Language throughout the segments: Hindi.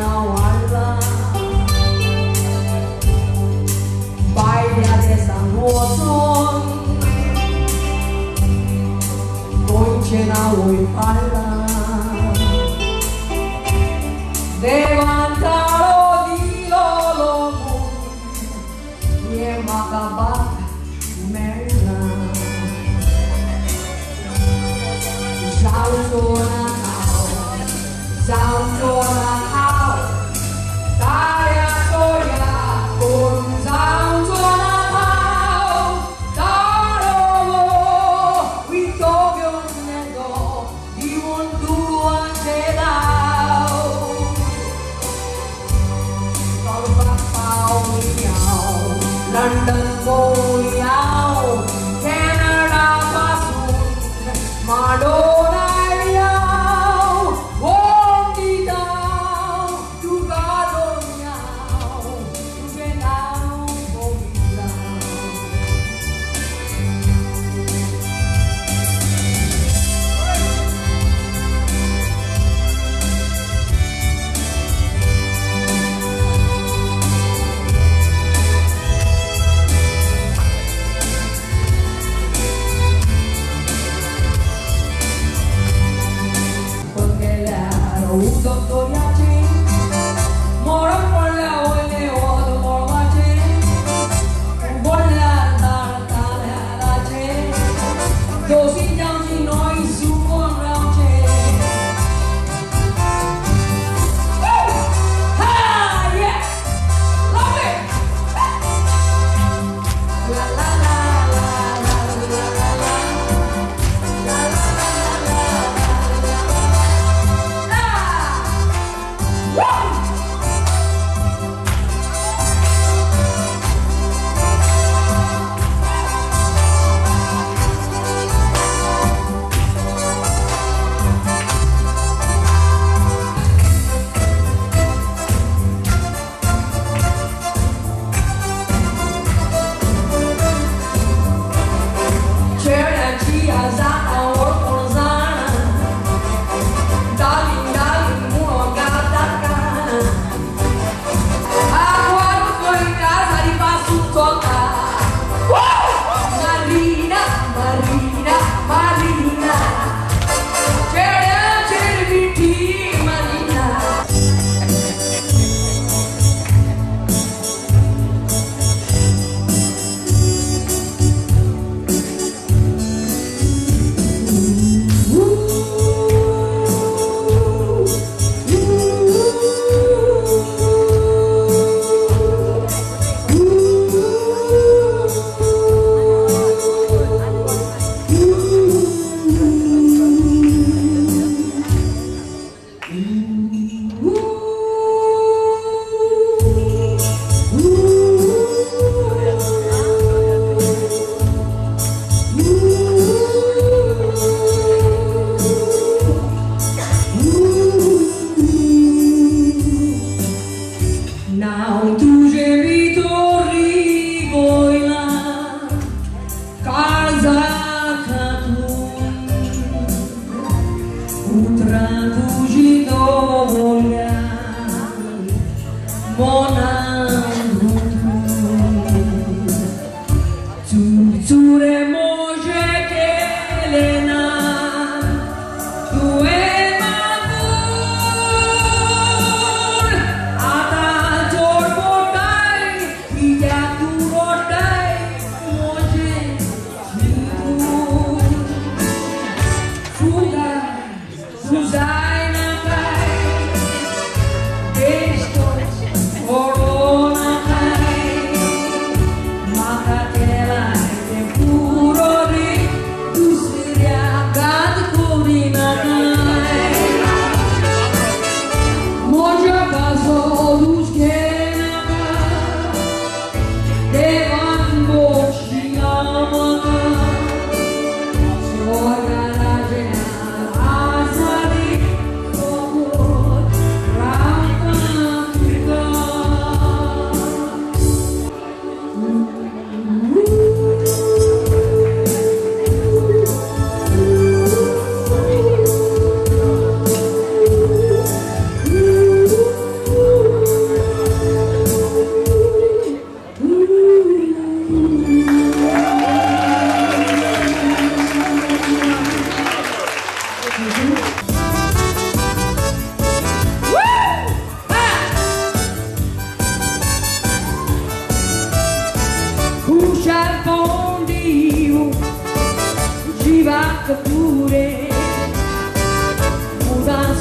那我。Nhau London vô nhau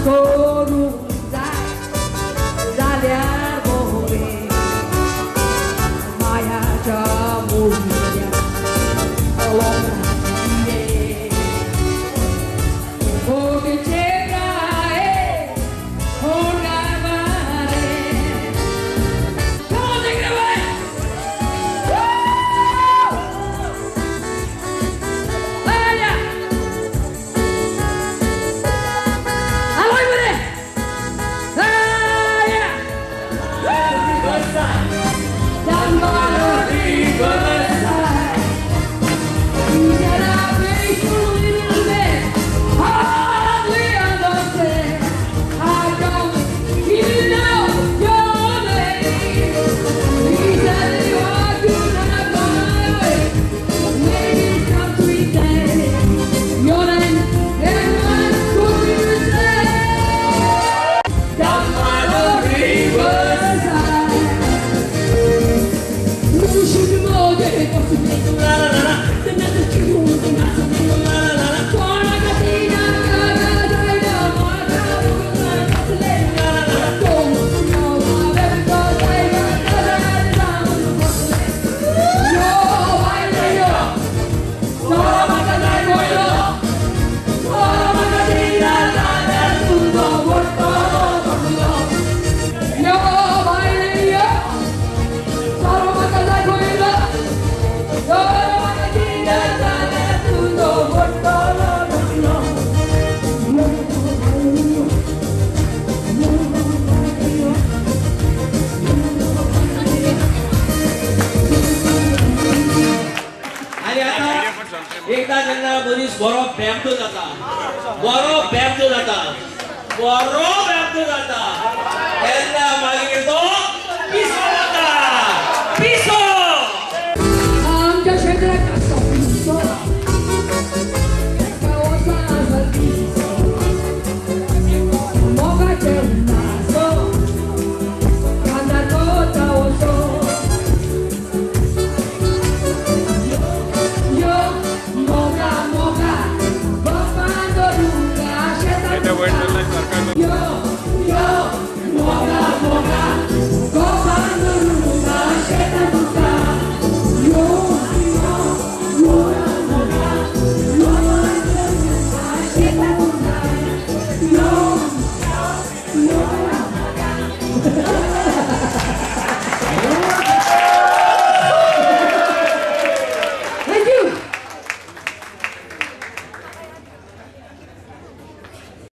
Francisco. एकदा जेन्ना मनीस बरो बेबदो जाता. बरो बेबदो जाता. बरो बेबदो जाता. तेन्ना